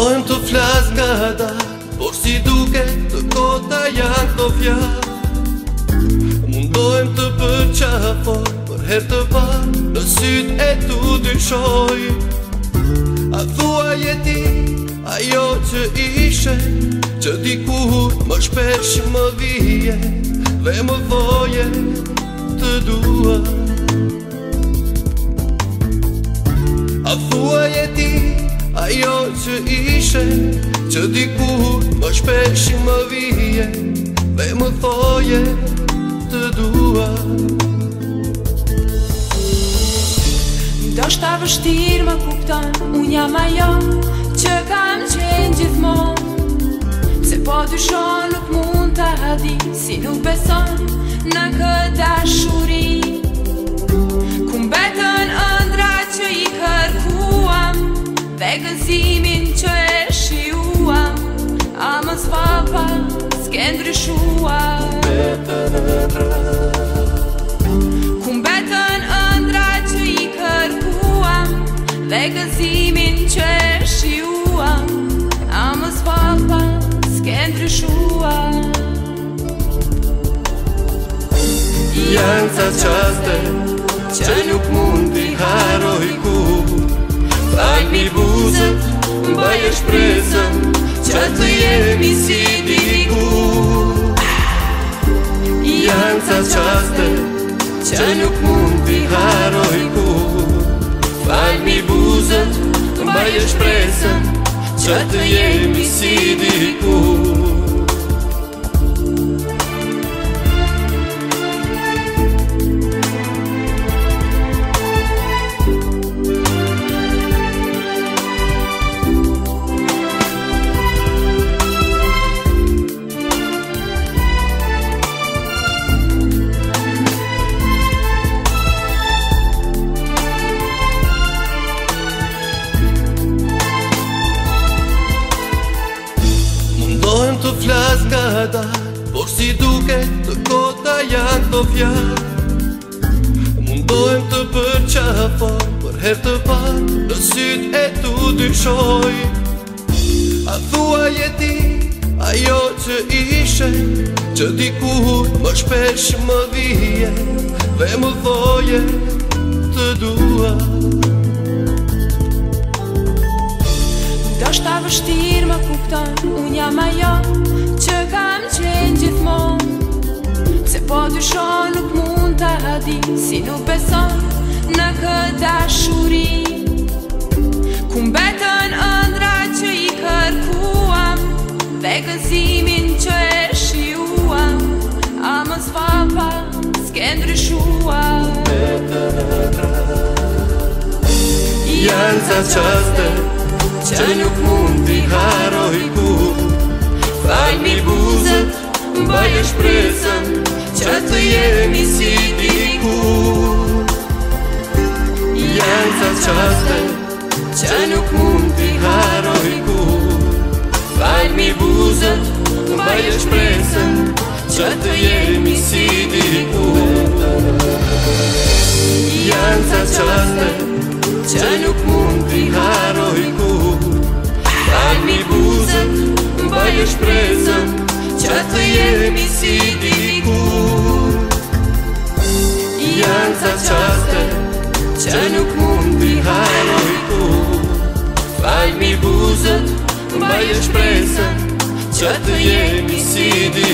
Dojmë të flasë nga da Por si duke të kota janë të fjallë Mundojmë të përqafoj Për her të parë Në syt e të dyshoj A thua jeti Ajo që ishe Që dikur më shpesh më vije Dhe më voje të dua A thua jeti Ajo që ishe Që dikur më shpeshi më vije Dhe më thoje të dua Do shta vështir më kupton Unë jam ajo Që kam qenë gjithmon Se po të shon nuk mund të hadi Si nuk beson në këtë dashurin besimin që e shiua A më s'papa s'ke ndryshua Betën ëndra Kum betën ëndra që i kërkua Dhe gëzimin që e shiua A më s'papa s'ke ndryshua Janë ca qaste që nuk mundi haroj ku Thaj mi buzët, bëj është prezëm Që të jemi si diku Janë ca qaste Që nuk mund t'i haroj ku Thaj mi buzët, bëj është prezëm Që të jemi si diku flasë ka da Por si duke të kota janë të fjarë Mundojmë të për qafa Për her të parë Në sytë e të dyshoj A thua jeti Ajo që ishe Që dikur më shpesh më dhije Dhe më thoje Të dua Dash ta vështir më kuptan Unë jam ajo Që kam qenë gjithmon Se po dyshon nuk mund t'a di Si nuk beson në këtë dashuri Këm betën ëndra që i kërkuam Dhe këzimin që e shiuam A mos vapa, s'kenë rishua Këm betën ëndra Jalë të qëste Që nuk mund t'i harohi ku Thaj mi buzët, bëj e shpresën Që të jemi si diku Jënë të qëste, që nuk mund t'i haroj ku Thaj mi buzët, bëj e shpresën Që të jemi si diku Jënë të qëste, që nuk mund t'i haroj ku një shpreza Që të jemi si dikur Janë ca qaste Që nuk mund haroj kur Falj mi buzët Mbaj e shpreza Që të jemi si dikur